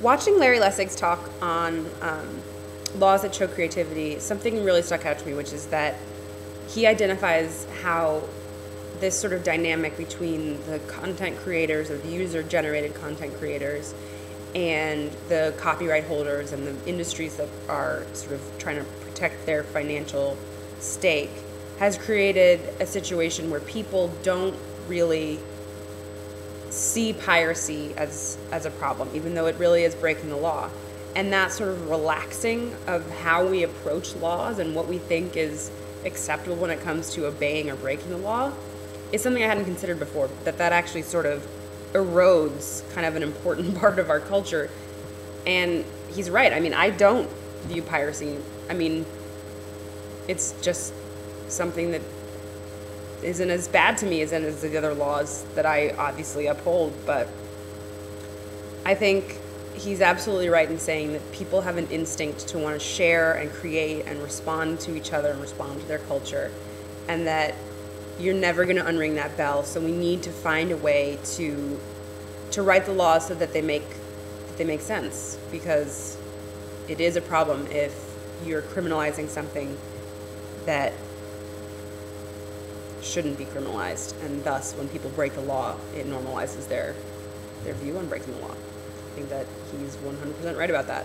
watching Larry Lessig's talk on um, laws that choke creativity, something really stuck out to me, which is that he identifies how this sort of dynamic between the content creators or the user generated content creators and the copyright holders and the industries that are sort of trying to protect their financial stake has created a situation where people don't really see piracy as as a problem even though it really is breaking the law and that sort of relaxing of how we approach laws and what we think is acceptable when it comes to obeying or breaking the law is something I hadn't considered before. That that actually sort of erodes kind of an important part of our culture. And he's right. I mean, I don't view piracy. I mean, it's just something that isn't as bad to me as of the other laws that I obviously uphold. But I think he's absolutely right in saying that people have an instinct to want to share and create and respond to each other and respond to their culture. And that you're never going to unring that bell. So we need to find a way to to write the laws so that they make that they make sense because it is a problem if you're criminalizing something that shouldn't be criminalized and thus when people break the law it normalizes their their view on breaking the law. I think that he's 100% right about that.